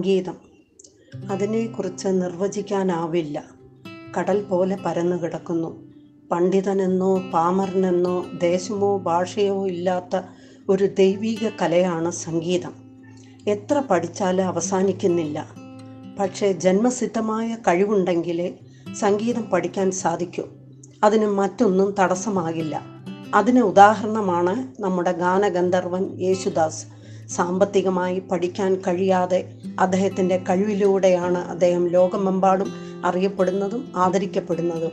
സംഗീതം. അതിനെക്കുറിച്ച് നിർവചിക്കാനാവില്ല. കടൽ പോലെ പരന്നു കിടക്കുന്നു. പണ്ഡിതനെന്നോ പാമരനെന്നോ ദേശമോ ഭാഷയോ ഇല്ലാത്ത ഒരു ദൈവീക കലയാണ് സംഗീതം. എത്ര പഠിച്ചാലും അവസാനിക്കുന്നില്ല. പക്ഷേ ജന്മസിദ്ധമായ കഴിവുണ്ടെങ്കിലേ സംഗീതം പഠിക്കാൻ സാധിക്കൂ. അതിന് മറ്റൊന്നും തടസ്സമാകില്ല. അതിന് ഉദാഹരണമാണ് നമ്മുടെ ഗാനഗന്ധർവൻ യേശുദാസ്. സാമ്പത്തികമായി പഠിക്കാൻ കഴിയാതെ അദ്ദേഹത്തിന്റെ കഴിവിലൂടെയാണ് അദ്ദേഹം ലോകമെമ്പാടും അറിയപ്പെടുന്നതും ആദരിക്കപ്പെടുന്നതും.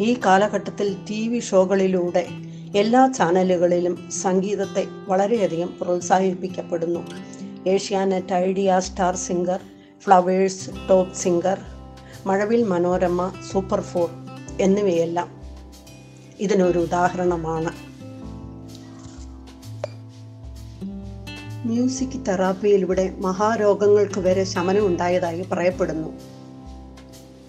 ഈ കാലഘട്ടത്തിൽ ടി വി ഷോകളിലൂടെ എല്ലാ ചാനലുകളിലും സംഗീതത്തെ വളരെയധികം പ്രോത്സാഹിപ്പിക്കപ്പെടുന്നു. Asianet Idea star singer Flowers top singer Mazhavil Manorama super four എന്നിവയെല്ലാം ഇതിനൊരു ഉദാഹരണമാണ്. മ്യൂസിക് തെറാപ്പിയിലൂടെ മഹാരോഗങ്ങൾക്ക് വരെ ശമനം ഉണ്ടായതായി പറയപ്പെടുന്നു.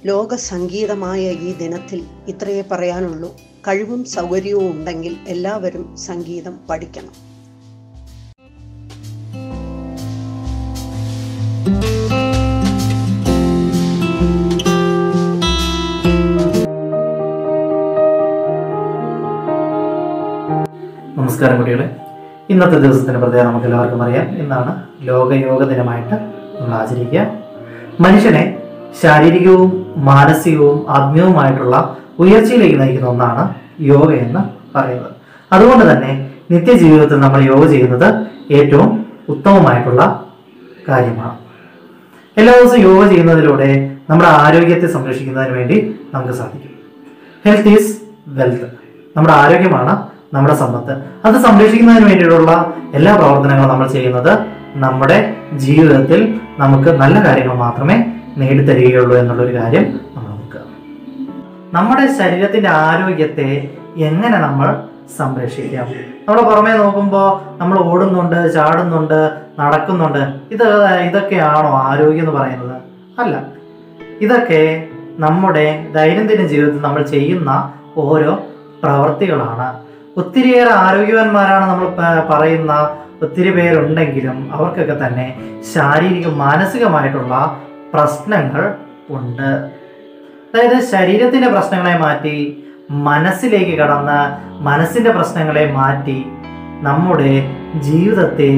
ലോക സംഗീതമായ ഈ ദിനത്തിൽ ഇത്രയേ പറയാനുള്ളൂ. കഴിവും സൗകര്യവും ഉണ്ടെങ്കിൽ എല്ലാവരും സംഗീതം പഠിക്കണം. നമസ്കാരം കുട്ടികളെ. ഇന്നത്തെ ദിവസത്തിന്റെ പ്രത്യേകത നമുക്ക് എല്ലാവർക്കും അറിയാം. ഇന്നാണ് ലോകയോഗ ദിനമായിട്ട് നമ്മൾ ആചരിക്കുക. മനുഷ്യനെ ശാരീരികവും മാനസികവും ആത്മീയവുമായിട്ടുള്ള ഉയർച്ചയിലേക്ക് നയിക്കുന്ന ഒന്നാണ് യോഗ എന്ന് പറയുന്നത്. അതുകൊണ്ട് തന്നെ നിത്യജീവിതത്തിൽ നമ്മൾ യോഗ ചെയ്യുന്നത് ഏറ്റവും ഉത്തമമായിട്ടുള്ള കാര്യമാണ്. എല്ലാ ദിവസവും യോഗ ചെയ്യുന്നതിലൂടെ നമ്മുടെ ആരോഗ്യത്തെ സംരക്ഷിക്കുന്നതിന് വേണ്ടി നമുക്ക് സാധിക്കും. ഹെൽത്ത് ഈസ് വെൽത്ത് നമ്മുടെ ആരോഗ്യമാണ് നമ്മുടെ സമ്പത്ത്. അത് സംരക്ഷിക്കുന്നതിന് വേണ്ടിയിട്ടുള്ള എല്ലാ പ്രവർത്തനങ്ങളും നമ്മൾ ചെയ്യുന്നത് നമ്മുടെ ജീവിതത്തിൽ നമുക്ക് നല്ല കാര്യങ്ങൾ മാത്രമേ നേടിത്തരികയുള്ളൂ എന്നുള്ളൊരു കാര്യം നമ്മൾ നോക്കുക നമ്മുടെ ശരീരത്തിന്റെ ആരോഗ്യത്തെ എങ്ങനെ നമ്മൾ സംരക്ഷിക്കാം? നമ്മൾ പുറമേ നോക്കുമ്പോൾ നമ്മൾ ഓടുന്നുണ്ട് ചാടുന്നുണ്ട് നടക്കുന്നുണ്ട്. ഇത് ഇതൊക്കെയാണോ ആരോഗ്യം എന്ന് പറയുന്നത്? അല്ല. ഇതൊക്കെ നമ്മുടെ ദൈനംദിന ജീവിതത്തിൽ നമ്മൾ ചെയ്യുന്ന ഓരോ പ്രവർത്തികളാണ്. ഒത്തിരിയേറെ ആരോഗ്യവാന്മാരാണ് നമ്മൾ പറയുന്ന ഒത്തിരി പേരുണ്ടെങ്കിലും അവർക്കൊക്കെ തന്നെ ശാരീരിക മാനസികമായിട്ടുള്ള പ്രശ്നങ്ങൾ ഉണ്ട്. അതായത് ശരീരത്തിന്റെ പ്രശ്നങ്ങളെ മാറ്റി മനസ്സിലേക്ക് കടന്ന് മനസ്സിന്റെ പ്രശ്നങ്ങളെ മാറ്റി നമ്മുടെ ജീവിതത്തെ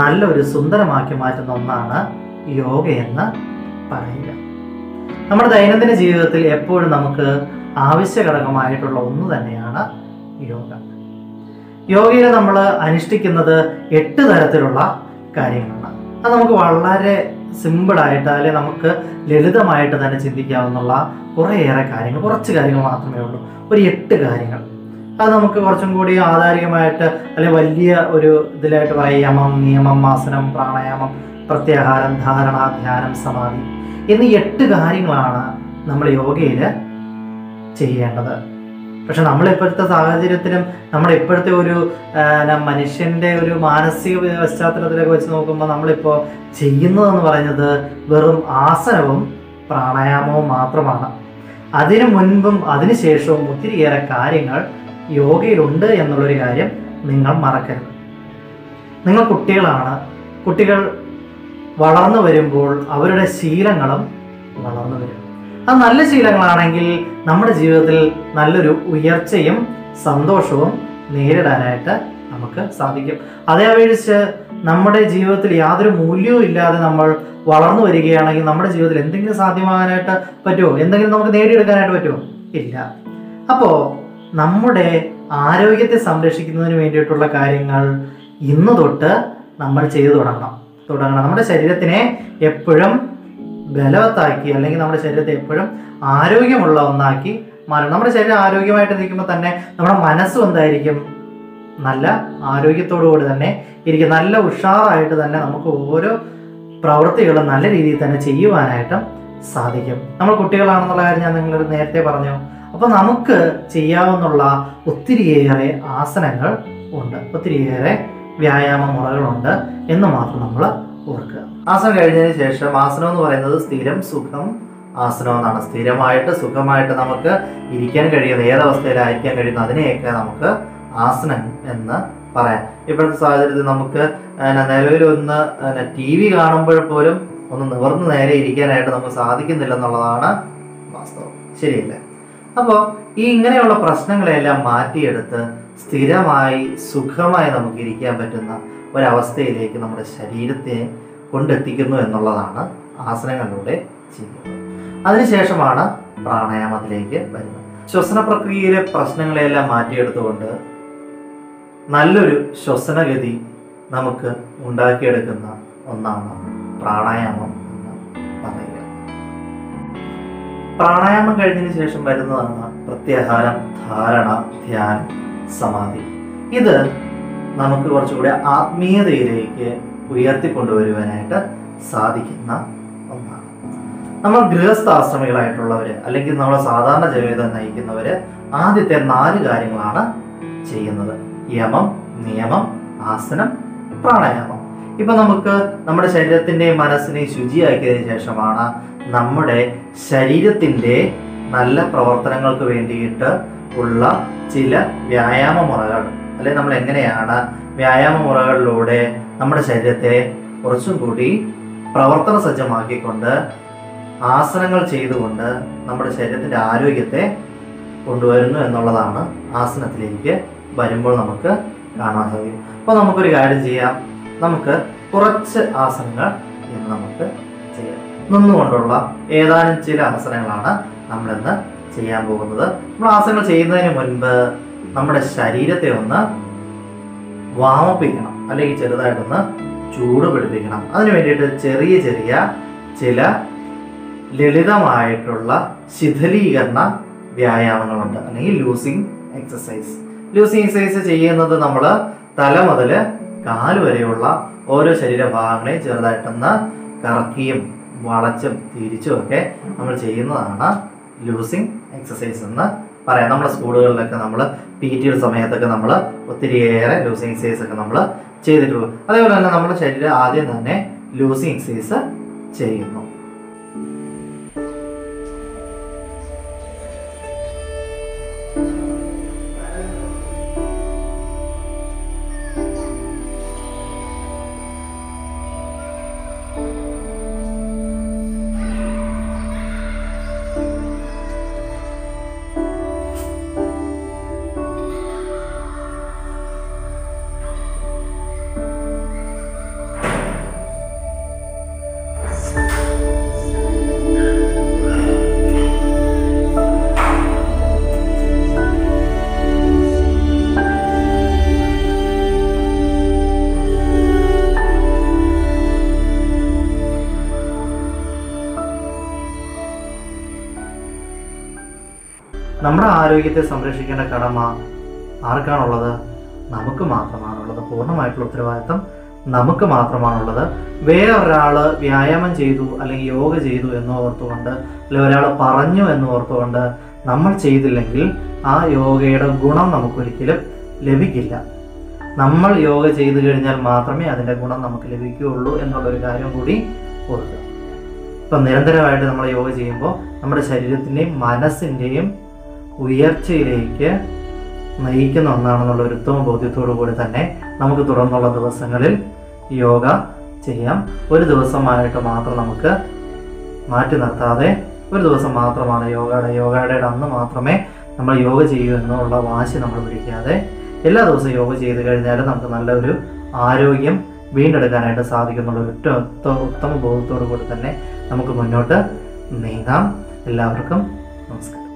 നല്ലൊരു സുന്ദരമാക്കി മാറ്റുന്ന ഒന്നാണ് യോഗ എന്ന് പറയുക. നമ്മുടെ ദൈനംദിന ജീവിതത്തിൽ എപ്പോഴും നമുക്ക് ആവശ്യഘടകമായിട്ടുള്ള ഒന്ന് തന്നെയാണ് യോഗ. യോഗയിൽ നമ്മൾ അനുഷ്ഠിക്കുന്നത് എട്ട് തരത്തിലുള്ള കാര്യങ്ങളാണ്. അത് നമുക്ക് വളരെ സിമ്പിളായിട്ട് അല്ലെങ്കിൽ നമുക്ക് ലളിതമായിട്ട് തന്നെ ചിന്തിക്കാവുന്ന കുറേയേറെ കാര്യങ്ങൾ കുറച്ച് കാര്യങ്ങൾ മാത്രമേ ഉള്ളൂ. ഒരു എട്ട് കാര്യങ്ങൾ. അത് നമുക്ക് കുറച്ചും കൂടി ആധാരികമായിട്ട് അല്ലെങ്കിൽ വലിയ ഒരു ഇതിലായിട്ട് പറയാം. യമം നിയമം ആസനം പ്രാണായാമം പ്രത്യാഹാരം ധാരണ ധ്യാനം സമാധി. എന്നീ എട്ട് കാര്യങ്ങളാണ് നമ്മൾ യോഗയിൽ ചെയ്യേണ്ടത്. പക്ഷെ നമ്മളിപ്പോഴത്തെ സാഹചര്യത്തിലും നമ്മുടെ ഇപ്പോഴത്തെ ഒരു മനുഷ്യന്റെ ഒരു മാനസിക പശ്ചാത്തലത്തിലൊക്കെ വെച്ച് നോക്കുമ്പോൾ നമ്മളിപ്പോൾ ചെയ്യുന്നതെന്ന് പറയുന്നത് വെറും ആസനവും പ്രാണായാമവും മാത്രമാണ്. അതിനു മുൻപും അതിനുശേഷവും ഒത്തിരിയേറെ കാര്യങ്ങൾ യോഗയിലുണ്ട് എന്നുള്ളൊരു കാര്യം നിങ്ങൾ മറക്കരുത്. നിങ്ങൾ കുട്ടികളാണ്. കുട്ടികൾ വളർന്നു വരുമ്പോൾ അവരുടെ ശീലങ്ങളും വളർന്നു വരും. അത് നല്ല ശീലങ്ങളാണെങ്കിൽ നമ്മുടെ ജീവിതത്തിൽ നല്ലൊരു ഉയർച്ചയും സന്തോഷവും നേരിടാനായിട്ട് നമുക്ക് സാധിക്കും. അതേ അപേക്ഷിച്ച് നമ്മുടെ ജീവിതത്തിൽ യാതൊരു മൂല്യവും ഇല്ലാതെ നമ്മൾ വളർന്നു വരികയാണെങ്കിൽ നമ്മുടെ ജീവിതത്തിൽ എന്തെങ്കിലും സാധ്യമാകാനായിട്ട് പറ്റുമോ? എന്തെങ്കിലും നമുക്ക് നേടിയെടുക്കാനായിട്ട് പറ്റുമോ? ഇല്ല. അപ്പോൾ നമ്മുടെ ആരോഗ്യത്തെ സംരക്ഷിക്കുന്നതിന് വേണ്ടിയിട്ടുള്ള കാര്യങ്ങൾ ഇന്ന് തൊട്ട് നമ്മൾ ചെയ്തു തുടങ്ങണം. തുടങ്ങണം. നമ്മുടെ ശരീരത്തിനെ എപ്പോഴും ബലവത്താക്കി അല്ലെങ്കിൽ നമ്മുടെ ശരീരത്തെ എപ്പോഴും ആരോഗ്യമുള്ള ഒന്നാക്കി മാറണം നമ്മുടെ ശരീരം ആരോഗ്യമായിട്ട് നിൽക്കുമ്പോൾ തന്നെ നമ്മുടെ മനസ്സും എന്തായിരിക്കും? നല്ല ആരോഗ്യത്തോടു കൂടി തന്നെ ഇരിക്കും. നല്ല ഉഷാറായിട്ട് തന്നെ നമുക്ക് ഓരോ പ്രവൃത്തികളും നല്ല രീതിയിൽ തന്നെ ചെയ്യുവാനായിട്ടും സാധിക്കും. നമ്മൾ കുട്ടികളാണെന്നുള്ള കാര്യം ഞാൻ നിങ്ങൾ നേരത്തെ പറഞ്ഞു. അപ്പോൾ നമുക്ക് ചെയ്യാവുന്നുള്ള ഒത്തിരിയേറെ ആസനങ്ങൾ ഉണ്ട്. ഒത്തിരിയേറെ വ്യായാമ മുറകളുണ്ട് എന്ന് മാത്രം നമ്മൾ ഓർക്കുക. ആസനം കഴിഞ്ഞതിന് ശേഷം ആസനം എന്ന് പറയുന്നത് സ്ഥിരം സുഖം ആസനം എന്നാണ് സ്ഥിരമായിട്ട് സുഖമായിട്ട് നമുക്ക് ഇരിക്കാൻ കഴിയുന്ന ഏതവസ്ഥയിലായിരിക്കാൻ കഴിയുന്ന അതിനെയൊക്കെ നമുക്ക് ആസനം എന്ന് പറയാം. ഇപ്പോഴത്തെ സാഹചര്യത്തിൽ നമുക്ക് നിലവിലൊന്ന് ടി വി കാണുമ്പോൾ പോലും ഒന്ന് നിവർന്ന് നേരെ ഇരിക്കാനായിട്ട് നമുക്ക് സാധിക്കുന്നില്ല എന്നുള്ളതാണ് വാസ്തവം. ശരിയല്ലേ? അപ്പോൾ ഈ ഇങ്ങനെയുള്ള പ്രശ്നങ്ങളെല്ലാം മാറ്റിയെടുത്ത് സ്ഥിരമായി സുഖമായി നമുക്ക് ഇരിക്കാൻ പറ്റുന്ന ഒരവസ്ഥയിലേക്ക് നമ്മുടെ ശരീരത്തെ കൊണ്ടെത്തിക്കുന്നു എന്നുള്ളതാണ് ആസനങ്ങളിലൂടെ ചെയ്യുന്നത്. അതിനുശേഷമാണ് പ്രാണായാമത്തിലേക്ക് വരുന്നത്. ശ്വസന പ്രക്രിയയിലെ പ്രശ്നങ്ങളെല്ലാം മാറ്റിയെടുത്തുകൊണ്ട് നല്ലൊരു ശ്വസനഗതി നമുക്ക് ഉണ്ടാക്കിയെടുക്കുന്ന ഒന്നാണ് പ്രാണായാമം എന്ന് പറയുക. പ്രാണായാമം കഴിഞ്ഞതിന് ശേഷം വരുന്നതാണ് പ്രത്യാഹാരം ധാരണ ധ്യാനം സമാധി. ഇത് നമുക്ക് കുറച്ചുകൂടി ആത്മീയതയിലേക്ക് ഉയർത്തിക്കൊണ്ടുവരുവാനായിട്ട് സാധിക്കുന്ന നമ്മൾ ഗൃഹസ്ഥാശ്രമികളായിട്ടുള്ളവര് അല്ലെങ്കിൽ നമ്മൾ സാധാരണ ജീവിതം നയിക്കുന്നവര് ആദ്യത്തെ നാല് കാര്യങ്ങളാണ് ചെയ്യുന്നത്. യമം നിയമം ആസനം പ്രാണായാമം. ഇപ്പൊ നമുക്ക് നമ്മുടെ ശരീരത്തിന്റെയും മനസ്സിനെയും ശുചിയാക്കിയതിനു ശേഷമാണ് നമ്മുടെ ശരീരത്തിന്റെ നല്ല പ്രവർത്തനങ്ങൾക്ക് വേണ്ടിയിട്ട് ഉള്ള ചില വ്യായാമ മുറകൾ. അല്ലെ നമ്മൾ എങ്ങനെയാണ് വ്യായാമ മുറകളിലൂടെ നമ്മുടെ ശരീരത്തെ കുറച്ചും കൂടി പ്രവർത്തന സജ്ജമാക്കിക്കൊണ്ട് ആസനങ്ങൾ ചെയ്തുകൊണ്ട് നമ്മുടെ ശരീരത്തിന്റെ ആരോഗ്യത്തെ കൊണ്ടുവരുന്നു എന്നുള്ളതാണ് ആസനത്തിലേക്ക് വരുമ്പോൾ നമുക്ക് കാണാൻ സാധിക്കും. അപ്പോൾ നമുക്കൊരു കാര്യം ചെയ്യാം. നമുക്ക് കുറച്ച് ആസനങ്ങൾ ഇന്ന് നമുക്ക് ചെയ്യാം. നിന്നുകൊണ്ടുള്ള ഏതാനും ചില ആസനങ്ങളാണ് നമ്മളിന്ന് ചെയ്യാൻ പോകുന്നത്. നമ്മൾ ആസനങ്ങൾ ചെയ്യുന്നതിന് മുൻപ് നമ്മുടെ ശരീരത്തെ ഒന്ന് വാമപ്പ് ചെയ്യണം അല്ലെങ്കിൽ ചെറുതായിട്ടൊന്ന് ചൂട് പിടിപ്പിക്കണം അതിന് വേണ്ടിയിട്ട് ചെറിയ ചെറിയ ചില ലളിതമായിട്ടുള്ള ശിഥിലീകരണ വ്യായാമങ്ങളുണ്ട് അല്ലെങ്കിൽ ലൂസിങ് എക്സസൈസ്. ലൂസിങ് എക്സസൈസ് ചെയ്യുന്നത് നമ്മൾ തല മുതൽ കാൽ വരെയുള്ള ഓരോ ശരീരഭാഗങ്ങളെ ചെറുതായിട്ടൊന്ന് കറക്കിയും വളച്ചും തിരിച്ചും ഒക്കെ നമ്മൾ ചെയ്യുന്നതാണ് ലൂസിങ് എക്സസൈസ് എന്ന് പറയാം. നമ്മുടെ സ്കൂളുകളിലൊക്കെ നമ്മൾ പി ടിയുടെ സമയത്തൊക്കെ നമ്മൾ ഒത്തിരിയേറെ ലൂസിങ് എക്സസൈസ് ഒക്കെ നമ്മൾ ചെയ്തിട്ടുള്ളൂ. അതേപോലെ തന്നെ നമ്മുടെ ശരീരം ആദ്യം തന്നെ ലൂസിങ് എക്സസൈസ് ചെയ്യുന്നു. നമ്മുടെ ആരോഗ്യത്തെ സംരക്ഷിക്കേണ്ട കടമ ആർക്കാണുള്ളത്? നമുക്ക് മാത്രമാണുള്ളത്. പൂർണമായിട്ടുള്ള ഉത്തരവാദിത്തം നമുക്ക് മാത്രമാണുള്ളത്. വേറെ ഒരാൾ വ്യായാമം ചെയ്തു അല്ലെങ്കിൽ യോഗ ചെയ്തു എന്ന് ഓർത്തുകൊണ്ട് അല്ലെങ്കിൽ ഒരാൾ പറഞ്ഞു എന്ന് ഓർത്തുകൊണ്ട് നമ്മൾ ചെയ്തില്ലെങ്കിൽ ആ യോഗയുടെ ഗുണം നമുക്കൊരിക്കലും ലഭിക്കില്ല. നമ്മൾ യോഗ ചെയ്തു കഴിഞ്ഞാൽ മാത്രമേ അതിന്റെ ഗുണം നമുക്ക് ലഭിക്കുകയുള്ളൂ എന്നുള്ളൊരു കാര്യം കൂടി ഓർക്കുക. ഇപ്പം നിരന്തരമായിട്ട് നമ്മൾ യോഗ ചെയ്യുമ്പോൾ നമ്മുടെ ശരീരത്തിന്റെയും മനസ്സിന്റെയും ഉയർച്ചയിലേക്ക് നയിക്കുന്ന ഒന്നാണെന്നുള്ള ഒരു ഉത്തമ ബോധ്യത്തോടു കൂടി തന്നെ നമുക്ക് തുടർന്നുള്ള ദിവസങ്ങളിൽ യോഗ ചെയ്യാം. ഒരു ദിവസമായിട്ട് മാത്രം നമുക്ക് മാറ്റി നിർത്താതെ ഒരു ദിവസം മാത്രമാണ് യോഗയുടെ യോഗയുടെ അന്ന് മാത്രമേ നമ്മൾ യോഗ ചെയ്യൂ എന്നുള്ള വാശി നമ്മൾ പിടിക്കാതെ എല്ലാ ദിവസവും യോഗ ചെയ്ത് കഴിഞ്ഞാൽ നമുക്ക് നല്ലൊരു ആരോഗ്യം വീണ്ടെടുക്കാനായിട്ട് സാധിക്കുന്നുള്ള ഒറ്റ ഉത്ത- ഉത്തമ ബോധത്തോടു കൂടി തന്നെ നമുക്ക് മുന്നോട്ട് നീങ്ങാം. എല്ലാവർക്കും നമസ്കാരം.